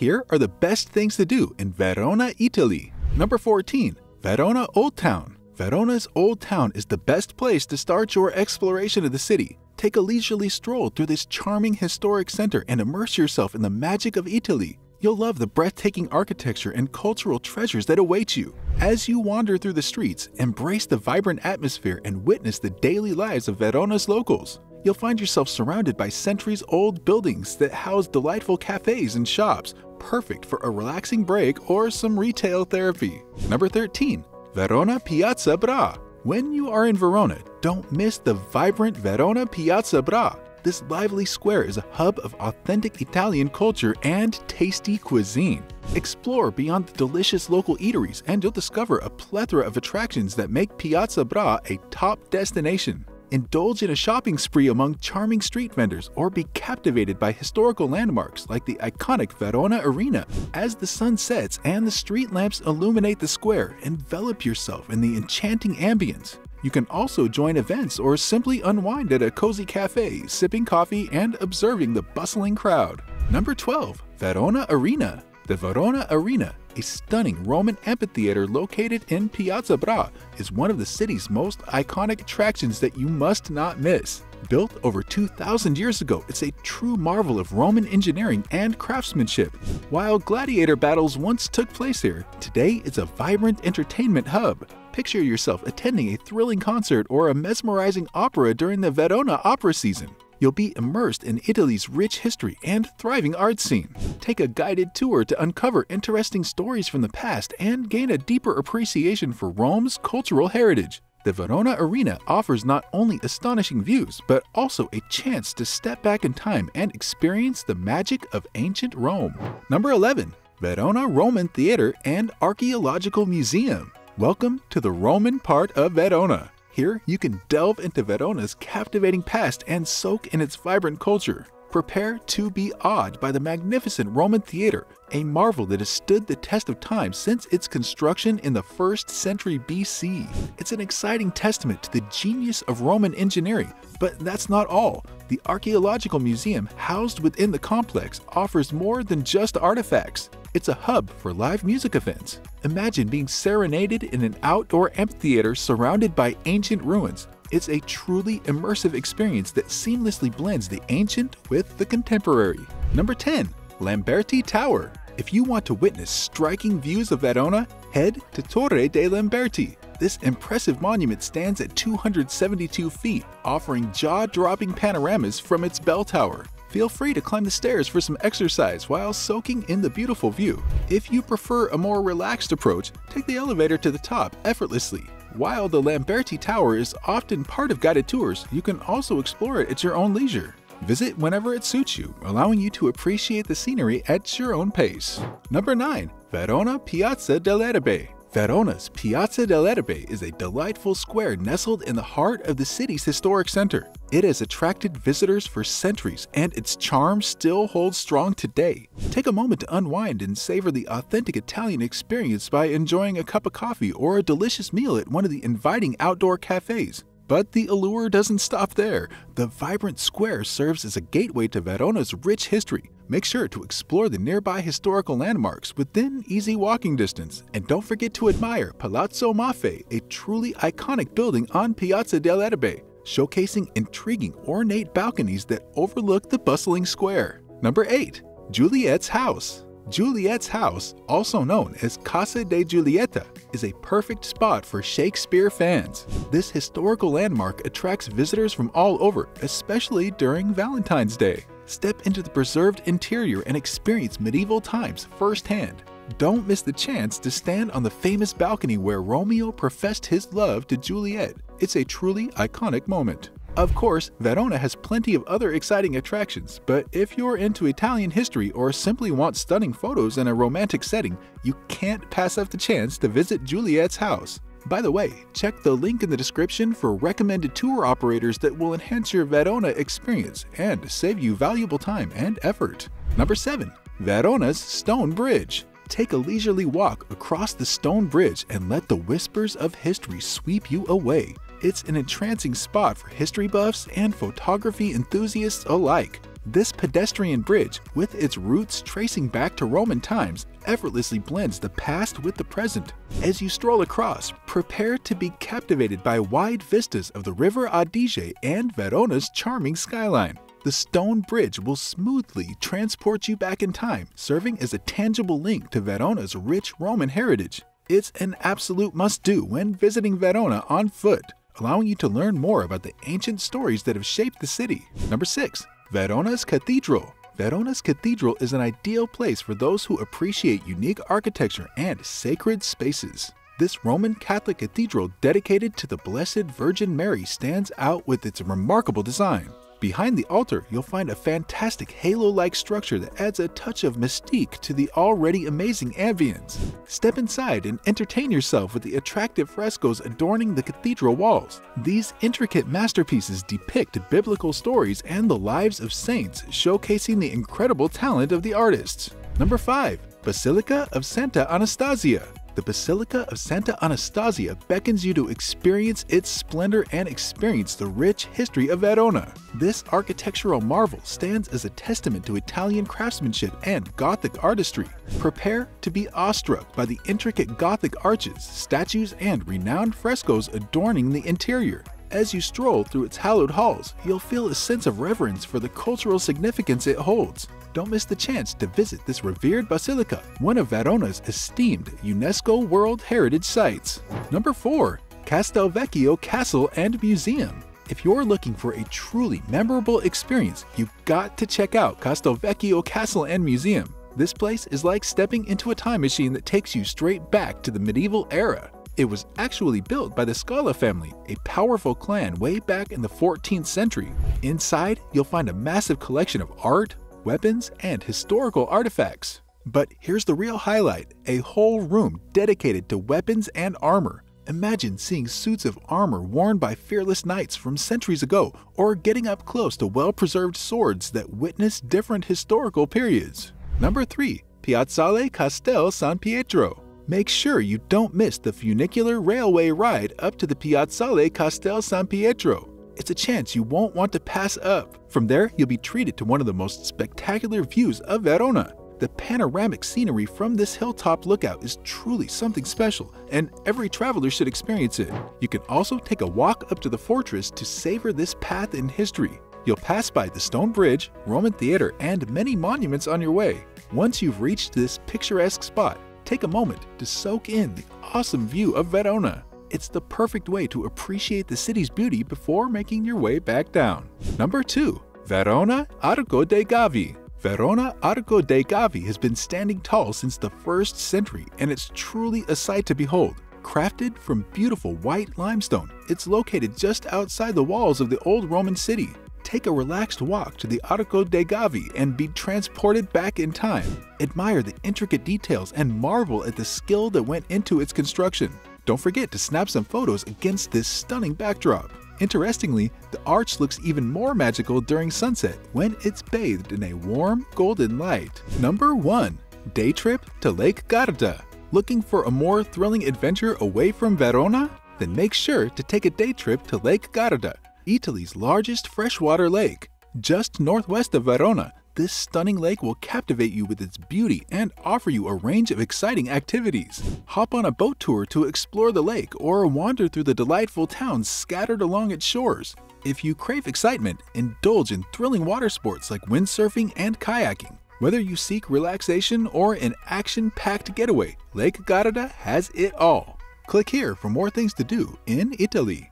Here are the best things to do in Verona, Italy. Number 14. Verona Old Town. Verona's Old Town is the best place to start your exploration of the city. Take a leisurely stroll through this charming historic center and immerse yourself in the magic of Italy. You'll love the breathtaking architecture and cultural treasures that await you. As you wander through the streets, embrace the vibrant atmosphere and witness the daily lives of Verona's locals. You'll find yourself surrounded by centuries old buildings that house delightful cafes and shops, perfect for a relaxing break or some retail therapy. Number 13. Verona Piazza Bra. When you are in Verona, don't miss the vibrant Verona Piazza Bra. This lively square is a hub of authentic Italian culture and tasty cuisine. Explore beyond the delicious local eateries and you'll discover a plethora of attractions that make Piazza Bra a top destination. Indulge in a shopping spree among charming street vendors or be captivated by historical landmarks like the iconic Verona Arena. As the sun sets and the street lamps illuminate the square, envelop yourself in the enchanting ambience. You can also join events or simply unwind at a cozy cafe, sipping coffee and observing the bustling crowd. Number 12. Verona Arena The Verona Arena a stunning Roman amphitheater located in Piazza Bra is one of the city's most iconic attractions that you must not miss. Built over 2,000 years ago, it's a true marvel of Roman engineering and craftsmanship. While gladiator battles once took place here, today it's a vibrant entertainment hub. Picture yourself attending a thrilling concert or a mesmerizing opera during the Verona opera season you'll be immersed in Italy's rich history and thriving art scene. Take a guided tour to uncover interesting stories from the past and gain a deeper appreciation for Rome's cultural heritage. The Verona Arena offers not only astonishing views, but also a chance to step back in time and experience the magic of ancient Rome. Number 11. Verona Roman Theater and Archaeological Museum. Welcome to the Roman part of Verona. Here, you can delve into Verona's captivating past and soak in its vibrant culture. Prepare to be awed by the magnificent Roman theater, a marvel that has stood the test of time since its construction in the 1st century BC. It's an exciting testament to the genius of Roman engineering, but that's not all. The Archaeological Museum housed within the complex offers more than just artifacts. It's a hub for live music events. Imagine being serenaded in an outdoor amphitheater surrounded by ancient ruins. It's a truly immersive experience that seamlessly blends the ancient with the contemporary. Number 10. Lamberti Tower. If you want to witness striking views of Verona, head to Torre de Lamberti. This impressive monument stands at 272 feet, offering jaw-dropping panoramas from its bell tower. Feel free to climb the stairs for some exercise while soaking in the beautiful view. If you prefer a more relaxed approach, take the elevator to the top effortlessly. While the Lamberti Tower is often part of guided tours, you can also explore it at your own leisure. Visit whenever it suits you, allowing you to appreciate the scenery at your own pace. Number 9. Verona Piazza dell'Erbe Verona's Piazza dell'Erbe is a delightful square nestled in the heart of the city's historic center. It has attracted visitors for centuries, and its charm still holds strong today. Take a moment to unwind and savor the authentic Italian experience by enjoying a cup of coffee or a delicious meal at one of the inviting outdoor cafes. But the allure doesn't stop there. The vibrant square serves as a gateway to Verona's rich history. Make sure to explore the nearby historical landmarks within easy walking distance. And don't forget to admire Palazzo Maffei, a truly iconic building on Piazza dell'Erbe, showcasing intriguing ornate balconies that overlook the bustling square. Number 8. Juliet's House Juliet's house, also known as Casa de Giulietta, is a perfect spot for Shakespeare fans. This historical landmark attracts visitors from all over, especially during Valentine's Day. Step into the preserved interior and experience medieval times firsthand. Don't miss the chance to stand on the famous balcony where Romeo professed his love to Juliet. It's a truly iconic moment. Of course, Verona has plenty of other exciting attractions, but if you're into Italian history or simply want stunning photos in a romantic setting, you can't pass up the chance to visit Juliet's house. By the way, check the link in the description for recommended tour operators that will enhance your Verona experience and save you valuable time and effort. Number 7. Verona's Stone Bridge Take a leisurely walk across the stone bridge and let the whispers of history sweep you away. It's an entrancing spot for history buffs and photography enthusiasts alike. This pedestrian bridge, with its roots tracing back to Roman times, effortlessly blends the past with the present. As you stroll across, prepare to be captivated by wide vistas of the River Adige and Verona's charming skyline. The stone bridge will smoothly transport you back in time, serving as a tangible link to Verona's rich Roman heritage. It's an absolute must do when visiting Verona on foot, allowing you to learn more about the ancient stories that have shaped the city. Number 6. Verona's Cathedral. Verona's Cathedral is an ideal place for those who appreciate unique architecture and sacred spaces. This Roman Catholic cathedral dedicated to the Blessed Virgin Mary stands out with its remarkable design. Behind the altar, you'll find a fantastic halo-like structure that adds a touch of mystique to the already amazing ambience. Step inside and entertain yourself with the attractive frescoes adorning the cathedral walls. These intricate masterpieces depict biblical stories and the lives of saints, showcasing the incredible talent of the artists. Number 5. Basilica of Santa Anastasia the Basilica of Santa Anastasia beckons you to experience its splendor and experience the rich history of Verona. This architectural marvel stands as a testament to Italian craftsmanship and Gothic artistry. Prepare to be awestruck by the intricate Gothic arches, statues, and renowned frescoes adorning the interior. As you stroll through its hallowed halls, you'll feel a sense of reverence for the cultural significance it holds. Don't miss the chance to visit this revered basilica, one of Verona's esteemed UNESCO World Heritage Sites. Number 4. Castelvecchio Castle and Museum. If you're looking for a truly memorable experience, you've got to check out Castelvecchio Castle and Museum. This place is like stepping into a time machine that takes you straight back to the medieval era. It was actually built by the Scala family, a powerful clan way back in the 14th century. Inside, you'll find a massive collection of art, weapons, and historical artifacts. But here's the real highlight a whole room dedicated to weapons and armor. Imagine seeing suits of armor worn by fearless knights from centuries ago, or getting up close to well preserved swords that witness different historical periods. Number 3. Piazzale Castel San Pietro. Make sure you don't miss the funicular railway ride up to the Piazzale Castel San Pietro it's a chance you won't want to pass up. From there, you'll be treated to one of the most spectacular views of Verona. The panoramic scenery from this hilltop lookout is truly something special, and every traveler should experience it. You can also take a walk up to the fortress to savor this path in history. You'll pass by the stone bridge, Roman theater, and many monuments on your way. Once you've reached this picturesque spot, take a moment to soak in the awesome view of Verona. It's the perfect way to appreciate the city's beauty before making your way back down. Number 2. Verona Arco dei Gavi Verona Arco dei Gavi has been standing tall since the 1st century and it's truly a sight to behold. Crafted from beautiful white limestone, it's located just outside the walls of the old Roman city. Take a relaxed walk to the Arco dei Gavi and be transported back in time. Admire the intricate details and marvel at the skill that went into its construction. Don't forget to snap some photos against this stunning backdrop. Interestingly, the arch looks even more magical during sunset when it's bathed in a warm golden light. Number 1. Day Trip to Lake Garda Looking for a more thrilling adventure away from Verona? Then make sure to take a day trip to Lake Garda, Italy's largest freshwater lake. Just northwest of Verona, this stunning lake will captivate you with its beauty and offer you a range of exciting activities. Hop on a boat tour to explore the lake or wander through the delightful towns scattered along its shores. If you crave excitement, indulge in thrilling water sports like windsurfing and kayaking. Whether you seek relaxation or an action packed getaway, Lake Garda has it all. Click here for more things to do in Italy.